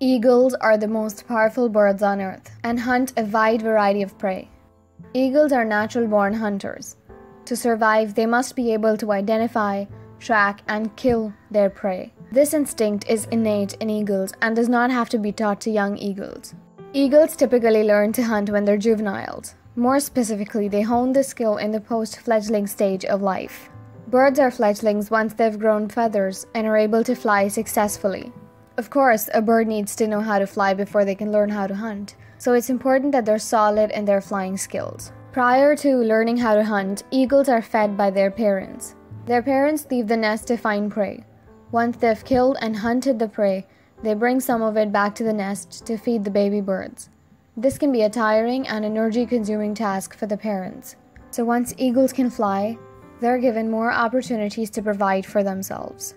Eagles are the most powerful birds on earth and hunt a wide variety of prey. Eagles are natural born hunters. To survive, they must be able to identify, track, and kill their prey. This instinct is innate in eagles and does not have to be taught to young eagles. Eagles typically learn to hunt when they're juveniles. More specifically, they hone this skill in the post fledgling stage of life. Birds are fledglings once they've grown feathers and are able to fly successfully. Of course, a bird needs to know how to fly before they can learn how to hunt, so it's important that they're solid in their flying skills. Prior to learning how to hunt, eagles are fed by their parents. Their parents leave the nest to find prey. Once they've killed and hunted the prey, they bring some of it back to the nest to feed the baby birds. This can be a tiring and energy consuming task for the parents. So once eagles can fly, they're given more opportunities to provide for themselves.